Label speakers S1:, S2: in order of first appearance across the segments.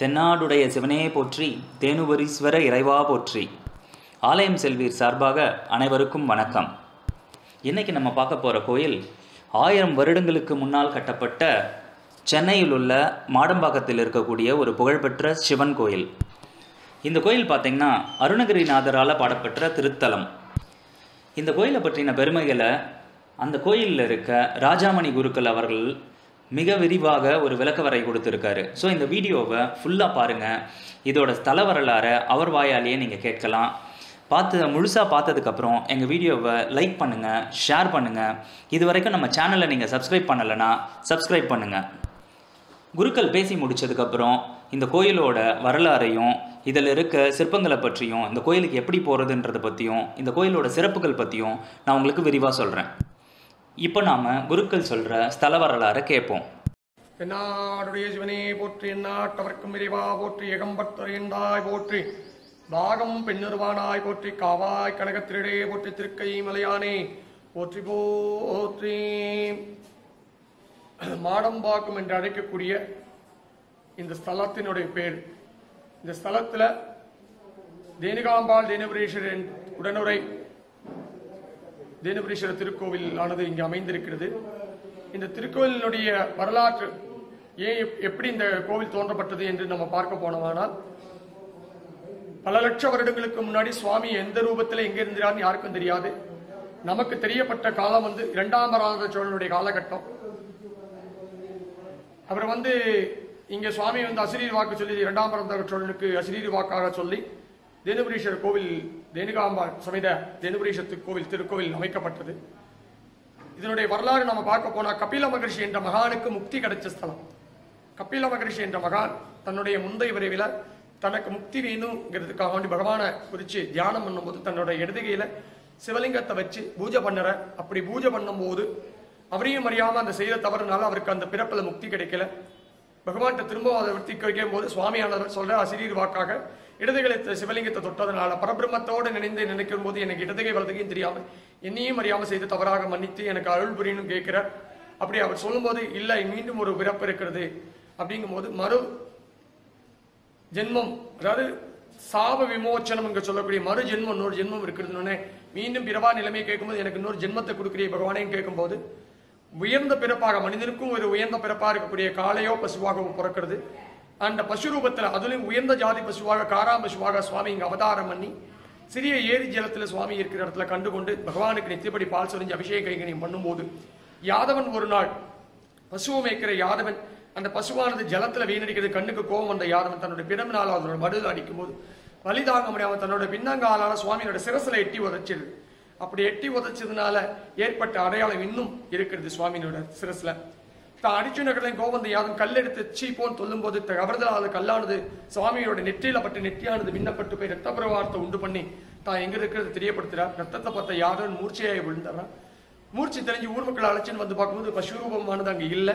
S1: தென்னாடுடைய சிவனே போற்றி தேனுபரீஸ்வர இறைவா போற்றி. ஆலயம் செல்வீர் சார்பாக அனைவருக்கும் வணக்கம். இன்றைக்கி நம்ம பார்க்க போகிற கோயில் ஆயிரம் வருடங்களுக்கு முன்னால் கட்டப்பட்ட சென்னையில் உள்ள மாடம்பாக்கத்தில் இருக்கக்கூடிய ஒரு புகழ்பெற்ற சிவன் கோயில். இந்த கோயில் பார்த்திங்கன்னா அருணகிரிநாதரால் பாடப்பெற்ற திருத்தலம். இந்த கோயிலை பற்றின பெருமைகளை அந்த கோயிலில் இருக்க ராஜாமணி குருக்கள் அவர்கள் மிக விரிவாக ஒரு விளக்கவரை கொடுத்துருக்காரு. ஸோ இந்த வீடியோவை ஃபுல்லாக பாருங்கள் இதோட ஸ்தல வரலாறை அவர் வாயாலேயே நீங்கள் கேட்கலாம். பார்த்து முழுசாக பார்த்ததுக்கப்புறம் எங்கள் வீடியோவை லைக் பண்ணுங்கள் ஷேர் பண்ணுங்கள் இது வரைக்கும் நம்ம சேனலை நீங்கள் சப்ஸ்கிரைப் பண்ணலைன்னா சப்ஸ்கிரைப் பண்ணுங்கள் குருக்கள் பேசி முடித்ததுக்கப்புறம் இந்த கோயிலோட வரலாறையும் இதில் இருக்க சிற்பங்களை பற்றியும் இந்த கோயிலுக்கு எப்படி போகிறதுன்றதை பற்றியும் இந்த கோயிலோட சிறப்புகள் பற்றியும் நான் உங்களுக்கு விரிவாக சொல்கிறேன் இப்போ நாம் குருக்கள் சொல்கிற ஸ்தல வரலாறை கேட்போம்.
S2: என்னாடுடைய சிவனே போற்றி எந்நாட்டவர்க்கும் விரிவா போற்றி எகம்பத்துறையந்தாய் போற்றி பாகம் பெண்ணிருவானாய் போற்றி காவாய் கனகத்திரிடே போற்றி திருக்கை மலையானே போற்றி போற்றி. மாடம்பாக்கம் என்று அழைக்கக்கூடிய இந்த ஸ்தலத்தினுடைய பேர். இந்த ஸ்தலத்தில் தேனிகாம்பாள் தேனபுரீஸ்வரன் உடனுரை தேனுபுரீஸ்வர திருக்கோவில் ஆனது இங்கு அமைந்திருக்கிறது. இந்த திருக்கோவிலினுடைய வரலாற்று ஏன் எப்- எப்படி இந்த கோவில் தோன்றப்பட்டது என்று நம்ம பார்க்க போனோமானால் பல லட்ச வருடங்களுக்கு முன்னாடி சுவாமி எந்த ரூபத்தில் எங்கே இருந்தார்னு யாருக்கும் தெரியாது. நமக்கு தெரியப்பட்ட காலம் வந்து இரண்டாம் ராஜ சோழனுடைய காலகட்டம். அவர் வந்து இங்க சுவாமி வந்து அசிரீர் வாக்கு சொல்லி இரண்டாம் பரந்த சோழனுக்கு அசிரீர் வாக்காக சொல்லி தேனுபுரீஸ்வரர் கோவில் தேனிகாம்பாள் சமேத தேனுபுரீஷத்து கோவில் திருக்கோவில் அமைக்கப்பட்டது. இதனுடைய வரலாறு நம்ம பார்க்க போனால் கபில மகர்ஷி என்ற மகானுக்கு முக்தி கிடைச்ச ஸ்தலம். கபில மகர்ஷி என்ற மகான் தன்னுடைய முந்தைய விரைவில் தனக்கு முக்தி வேணுங்கிறதுக்காக வேண்டி பகவானை குறித்து தியானம் பண்ணும்போது தன்னோட இடதுகையில் சிவலிங்கத்தை வச்சு பூஜை பண்ணற. அப்படி பூஜை பண்ணும்போது அவரையும் அறியாமல் அந்த செய்த தவறுனால அவருக்கு அந்த பிறப்பில் முக்தி கிடைக்கல. பகவான்கிட்ட திரும்ப அதை விற்பி கேட்கும் போது சுவாமியானவர் சொல்கிற ஆசிரியர் வாக்காக இடதுகளை சிவலிங்கத்தை தொட்டதனால பரபிரம்மத்தோடு நினைந்து நினைக்கும் போது எனக்கு இடதுகை வலதுகையும் தெரியாமல் என்னையும் அறியாமல் செய்து தவறாக மன்னித்து எனக்கு அருள் புரியணும் கேட்கிறார். அப்படி அவர் சொல்லும்போது இல்லை மீண்டும் ஒரு பிறப்பு இருக்கிறது. அப்படிங்கும்போது மறு ஜென்மம் அதாவது சாப விமோச்சனம் என்று சொல்லக்கூடிய மறு ஜென்மம் இன்னொரு ஜென்மம் இருக்கிறதுனே மீண்டும் பிறவா நிலைமையை கேட்கும்போது எனக்கு இன்னொரு ஜென்மத்தை கொடுக்கிறீ பகவானையும் கேட்கும்போது உயர்ந்த பிறப்பாக மனிதனுக்கும் ஒரு உயர்ந்த பிறப்பாக இருக்கக்கூடிய காளையோ பசுவாகவோ பிறக்கிறது. அந்த பசு ரூபத்தில் அதுலேயும் உயர்ந்த ஜாதி பசுவாக காரா பசுவாக சுவாமி இங்கே அவதாரம் பண்ணி சிறிய ஏரி ஜலத்தில் சுவாமி இருக்கிற இடத்துல கண்டுகொண்டு பகவானுக்கு நித்தியப்படி பால் சொரிஞ்சு அபிஷேக கைங்கரியம் பண்ணும்போது யாதவன் ஒரு நாள் பசுவை மேய்க்கிற யாதவன் அந்த பசுவானது ஜலத்தில் வீணடிக்கிறது கண்ணுக்கு கோபம் வந்த யாதவன் தன்னுடைய பிறந்தநாள் அதனோட மடுதல் அடிக்கும் போது வலி தாங்க முடியாம தன்னோட பின்னங்காலால சுவாமியோட சிரசில் எட்டி உதைச்சிடுது அப்படி எட்டி உதைச்சதுனால ஏற்பட்ட அடையாளம் இன்னும் இருக்கிறது சுவாமியோட சிரசில். தான் கோவந்த யாதும் கல்லெடுத்து சீ போன் சொல்லும் போது கவர்தலால் கல்லானது சுவாமியோட நெற்றியில பட்டு நெற்றியானது விண்ணப்பட்டு போய் ரத்த பிரவாரத்தை உண்டு பண்ணி தான் எங்க இருக்கிறது தெரியப்படுத்துறார் ரத்தத்தை பார்த்த யாதவன் மூர்ச்சையாய் விழுந்துறான் மூர்ச்சி தெரிஞ்சு ஊர் மக்கள் அழைச்சின்னு வந்து பார்க்கும்போது பசுரூபமானது அங்க இல்ல.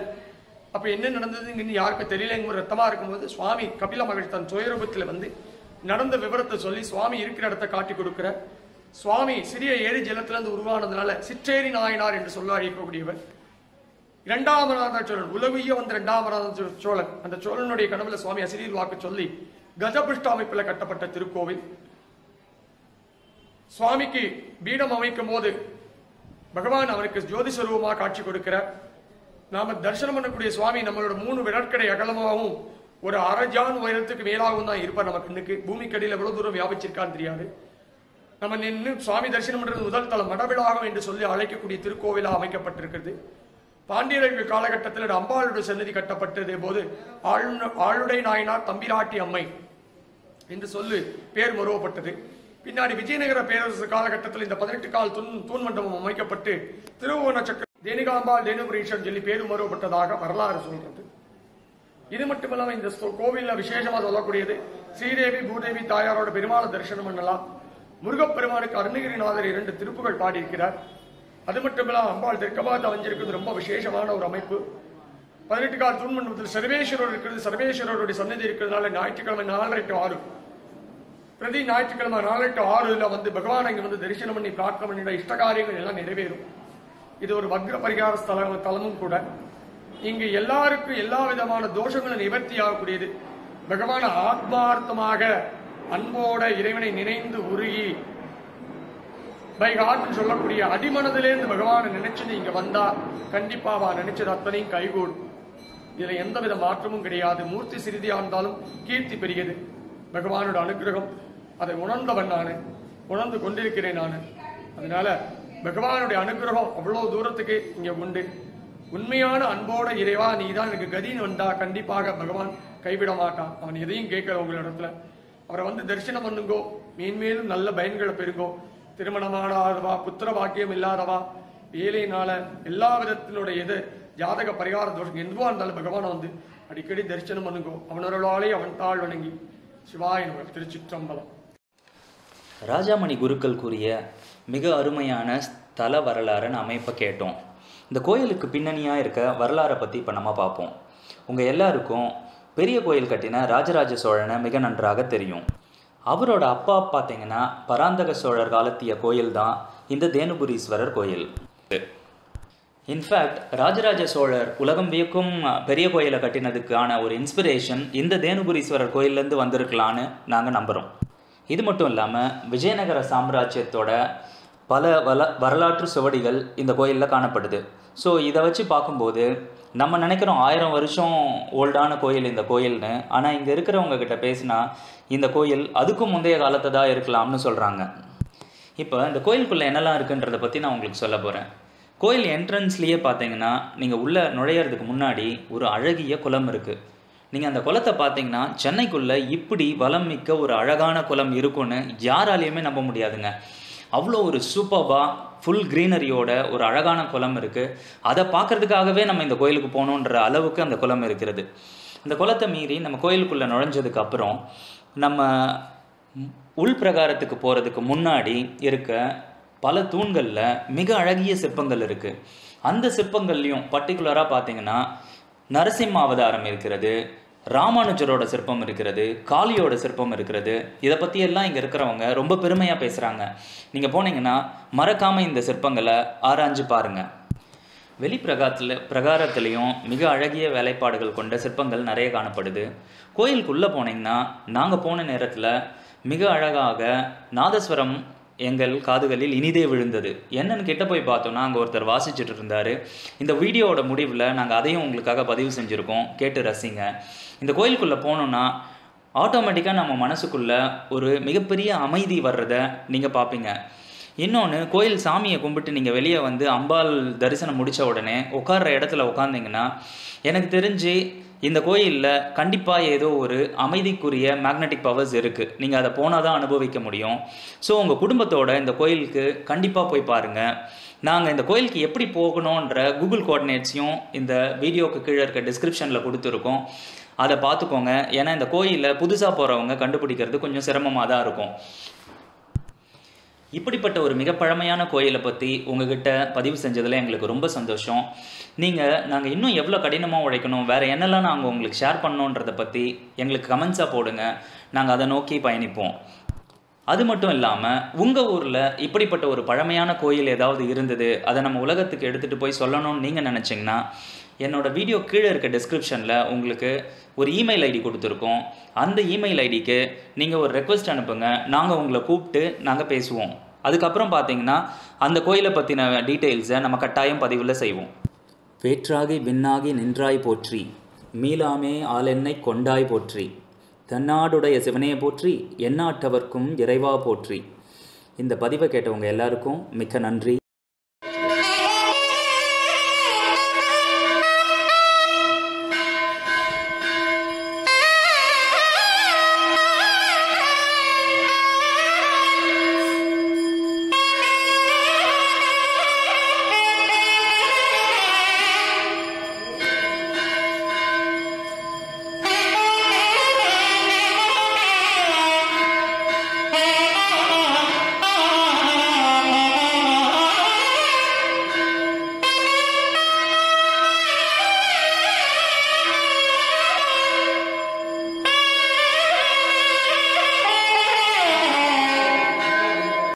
S2: அப்ப என்ன நடந்ததுங்கன்னு யாருக்கும் தெரியலங்கிற ரத்தமா இருக்கும்போது சுவாமி கபில மகள் தன் சுயரூபத்துல வந்து நடந்த விவரத்தை சொல்லி சுவாமி இருக்கிற இடத்த காட்டி கொடுக்கிற சுவாமி சிறிய ஏரி ஜலத்திலிருந்து உருவானதுனால சிற்றேரி நாயனார் என்று சொல்ல அழைக்கக்கூடியவர் இரண்டாம் ராஜ சோழன் உலகிய வந்த இரண்டாம் ராஜ சோழன். அந்த சோழனுடைய கனவுல சுவாமி அசிரியர் வாக்கு சொல்லி கஜபிருஷ்ட அமைப்பில் கட்டப்பட்ட திருக்கோவில். சுவாமிக்கு பீடம் அமைக்கும் போது பகவான் அவருக்கு ஜோதி சுரூபமாக காட்சி கொடுக்கிறார் நாம தரிசனம் பண்ணக்கூடிய சுவாமி நம்மளோட மூணு விரட்கடை அகலமாகவும் ஒரு அரஜான் உயரத்துக்கு மேலாகவும் தான் இருப்பார் நம்ம கண்ணுக்கு பூமிக்கடியில் எவ்வளவு தூரம் வியாபிச்சிருக்கான்னு தெரியாது. நம்ம நின்று சுவாமி தரிசனம் பண்றது முதல் தலம் மடவிழாகம் என்று சொல்லி அழைக்கக்கூடிய திருக்கோவிலா அமைக்கப்பட்டிருக்கிறது. பாண்டியர்கள் காலகட்டத்தில் அம்பாளுடைய சன்னதி கட்டப்பட்டதே போது ஆளுடை நாயனார் தம்பிராட்டி அம்மை என்று சொல்லு பேர் மறுவப்பட்டது. பின்னாடி விஜயநகர பேரரசு காலகட்டத்தில் இந்த பதினெட்டு கால் தூண் தூண் மண்டபம் அமைக்கப்பட்டு திருவோண சக்கர தேனிகாம்பாள் தேனுபுரீஷன் சொல்லி பேர் மறுவப்பட்டதாக வரலாறு சொல்கிறது. இது மட்டுமல்லாமல் இந்த கோவிலில் விசேஷமாக சொல்லக்கூடியது ஸ்ரீதேவி பூதேவி தாயாரோட பெருமாள தரிசனம் பண்ணலாம். முருகப்பெருமானுக்கு அருணகிரிநாதர் இரண்டு திருப்புகள் பாடியிருக்கிறார். அது மட்டும் மட்டுமில்லாம அம்பாள் தெற்கபாத அமைஞ்சிருக்கிறது ரொம்ப விசேஷமான ஒரு அமைப்பு. பதினெட்டு கால தூண்மண்டபத்தில் சர்வேஸ்வரர் இருக்கிறது சர்வேஸ்வரருடைய சன்னதி இருக்கிறதுனால ஞாயிற்றுக்கிழமை நாலரை டு ஆறு. பிரதி ஞாயிற்றுக்கிழமை நாலரை டு ஆறுல வந்து பகவான் இங்க வந்து தரிசனம் பண்ணி பிரார்த்தனை பண்ணிட இஷ்ட காரியங்கள் எல்லாம் நிறைவேறும். இது ஒரு வக்ர பரிகார ஸ்தலம் தலமும் கூட. இங்கு எல்லாருக்கும் எல்லா விதமான தோஷங்களும் நிவர்த்தி ஆகக்கூடியது. பகவான் ஆத்மார்த்தமாக அன்போட இறைவனை நினைந்து உருகி பை ஹார்ட்னு சொல்லக்கூடிய அடிமனதிலேருந்து பகவானை நினைச்சு நீங்க வந்தா கண்டிப்பா அவ நினைச்சது அத்தனையும் கைகூடும். இதுல எந்தவித மாற்றமும் கிடையாது. மூர்த்தி சிறிதியா இருந்தாலும் கீர்த்தி பெரியது. பகவானோட அனுகிரகம் அதை உணர்ந்தவன் நானு. உணர்ந்து கொண்டிருக்கிறேன் நானு. அதனால பகவானுடைய அனுகிரகம் அவ்வளவு தூரத்துக்கு இங்க உண்டு. உண்மையான அன்போட இறைவா நீ தான் எனக்கு கதின்னு வந்தா கண்டிப்பாக பகவான் கைவிட மாட்டான். அவன் எதையும் கேட்கல உங்களிடத்துல. அவரை வந்து தரிசனம் பண்ணுங்கோ. மேன்மேலும் நல்ல பயன்களை பெறுங்கோ. திருமணமானாதவா புத்திர பாக்கியம் இல்லாதவா வேலையினால எல்லா விதத்தினுடைய இது ஜாதக பரிகார தோஷம். எதுவா இருந்தாலும் பகவானை வந்து அடிக்கடி தரிசனம் பண்ணுங்கோ. அவனருளாலே அவன் தாழ் வணங்கி சிவாய திருச்சிற்றம்பலம்.
S1: ராஜாமணி குருக்கள் கூறிய மிக அருமையான ஸ்தல வரலாறுன்னு அமைப்பை கேட்டோம். இந்த கோயிலுக்கு பின்னணியாக இருக்க வரலாறை பற்றி இப்போ நம்ம பார்ப்போம். உங்கள் எல்லாருக்கும் பெரிய கோயில் கட்டின ராஜராஜ சோழனை மிக நன்றாக தெரியும். அவரோட அப்பா பார்த்தீங்கன்னா பராந்தக சோழர் காலத்திய கோயில் தான் இந்த தேனுபுரீஸ்வரர் கோயில். இன்ஃபேக்ட் ராஜராஜ சோழர் உலகம் வியக்கும் பெரிய கோயிலை கட்டினதுக்கான ஒரு இன்ஸ்பிரேஷன் இந்த தேனுபுரீஸ்வரர் கோயிலேருந்து வந்திருக்கலான்னு நாங்கள் நம்புகிறோம் இது மட்டும் இல்லாமல் விஜயநகர சாம்ராஜ்யத்தோட பல வல வரலாற்று சுவடிகள் இந்த கோயிலில் காணப்படுது. ஸோ இதை வச்சு பார்க்கும்போது நம்ம நினைக்கிறோம் ஆயிரம் வருஷம் ஓல்டான கோயில் இந்த கோயில்னு. ஆனால் இங்கே இருக்கிறவங்க கிட்ட பேசினா இந்த கோயில் அதுக்கும் முந்தைய காலத்தை தான் இருக்கலாம்னு சொல்கிறாங்க இப்போ இந்த கோயிலுக்குள்ளே என்னெல்லாம் இருக்குன்றதை பற்றி நான் உங்களுக்கு சொல்ல போகிறேன் கோயில் என்ட்ரன்ஸ்லேயே பார்த்தீங்கன்னா நீங்கள் உள்ளே நுழையிறதுக்கு முன்னாடி ஒரு அழகிய குளம் இருக்குது நீங்கள் அந்த குளத்தை பார்த்தீங்கன்னா சென்னைக்குள்ளே இப்படி வளம் மிக்க ஒரு அழகான குளம் இருக்கும்னு யாராலையுமே நம்ப முடியாதுங்க. அவ்வளோ ஒரு சூப்பர்பாக ஃபுல் க்ரீனரியோட ஒரு அழகான குளம் இருக்குது அதை பார்க்கறதுக்காகவே நம்ம இந்த கோயிலுக்கு போகணுன்ற அளவுக்கு அந்த குளம் இருக்கிறது. இந்த குளத்தை மீறி நம்ம கோயிலுக்குள்ளே நுழைஞ்சதுக்கு அப்புறம் நம்ம உள் பிரகாரத்துக்கு போகிறதுக்கு முன்னாடி இருக்க பல தூண்களில் மிக அழகிய சிற்பங்கள் இருக்குது அந்த சிற்பங்கள்லையும் பர்டிகுலராக பார்த்தீங்கன்னா நரசிம்ம அவதாரம் இருக்கிறது. ராமானுஜரோட சிற்பம் இருக்கிறது காளியோட சிற்பம் இருக்கிறது. இதை பற்றியெல்லாம் இங்கே இருக்கிறவங்க ரொம்ப பெருமையாக பேசுகிறாங்க நீங்கள் போனீங்கன்னா மறக்காமல் இந்த சிற்பங்களை ஆராய்ஞ்சு பாருங்கள் வெளிப்பிரகாரத்தில் பிரகாரத்துலேயும் மிக அழகிய வேலைப்பாடுகள் கொண்ட சிற்பங்கள் நிறைய காணப்படுது. கோயிலுக்குள்ளே போனீங்கன்னா நாங்கள் போன நேரத்தில் மிக அழகாக நாதஸ்வரம் எங்கள் காதுகளில் இனிதே விழுந்தது. என்னன்னு கிட்ட போய் பார்த்தோன்னா அங்கே ஒருத்தர் வாசிச்சுட்டு இருந்தார். இந்த வீடியோவோட முடிவில் நாங்கள் அதையும் உங்களுக்காக பதிவு செஞ்சுருக்கோம். கேட்டு ரசிங்க. இந்த கோயிலுக்குள்ளே போனோன்னா ஆட்டோமேட்டிக்காக நம்ம மனசுக்குள்ளே ஒரு மிகப்பெரிய அமைதி வர்றதை நீங்கள் பார்ப்பீங்க இன்னொன்று கோயில் சாமியை கும்பிட்டு நீங்கள் வெளியே வந்து அம்பாள் தரிசனம் முடித்த உடனே உட்கார்ற இடத்துல உட்காந்திங்கன்னா எனக்கு தெரிஞ்சு இந்த கோயிலில் கண்டிப்பாக ஏதோ ஒரு அமைதிக்குரிய மேக்னெட்டிக் பவர்ஸ் இருக்குது நீங்கள் அதை போனால் தான் அனுபவிக்க முடியும். ஸோ உங்கள் குடும்பத்தோட இந்த கோயிலுக்கு கண்டிப்பாக போய் பாருங்கள் நாங்கள் இந்த கோயிலுக்கு எப்படி போகணுன்ற கூகுள் கோஆர்டினேட்ஸையும் இந்த வீடியோக்கு கீழே இருக்க டிஸ்கிரிப்ஷனில் கொடுத்துருக்கோம். அதை பார்த்துக்கோங்க. ஏன்னா இந்த கோயிலில் புதுசாக போகிறவங்க கண்டுபிடிக்கிறது கொஞ்சம் சிரமமாக தான் இருக்கும். இப்படிப்பட்ட ஒரு மிக பழமையான கோயிலை பற்றி உங்ககிட்ட பதிவு செஞ்சதில் எங்களுக்கு ரொம்ப சந்தோஷம். நீங்கள் நாங்கள் இன்னும் எவ்வளோ கடினமாக உழைக்கணும் வேறு என்னெல்லாம் நாங்கள் உங்களுக்கு ஷேர் பண்ணோன்றதை பற்றி எங்களுக்கு கமெண்ட்ஸாக போடுங்க. நாங்கள் அதை நோக்கி பயணிப்போம். அது மட்டும் இல்லாமல் உங்கள் ஊரில் இப்படிப்பட்ட ஒரு பழமையான கோயில் ஏதாவது இருந்தது? அதை நம்ம உலகத்துக்கு எடுத்துகிட்டு போய் சொல்லணும்னு நீங்கள் நினச்சிங்கன்னா என்னோடய வீடியோ கீழே இருக்க டிஸ்கிரிப்ஷனில் உங்களுக்கு ஒரு இமெயில் ஐடி கொடுத்துருக்கோம். அந்த இமெயில் ஐடிக்கு நீங்கள் ஒரு ரெக்வஸ்ட் அனுப்புங்க. நாங்கள் உங்களை கூப்பிட்டு நாங்கள் பேசுவோம். அதுக்கப்புறம் பார்த்தீங்கன்னா அந்த கோயிலை பற்றின டீட்டெயில்ஸை நம்ம கட்டாயம் பதிவில் செய்வோம். வேற்றாகி விண்ணாகி நின்றாய் போற்றி. மீளாமே ஆளென்னை கொண்டாய் போற்றி. தன்னாடுடைய சிவனையை போற்றி. எந்நாட்டவர்க்கும் இறைவா போற்றி. இந்த பதிவை கேட்டவங்க எல்லாருக்கும் மிக்க நன்றி.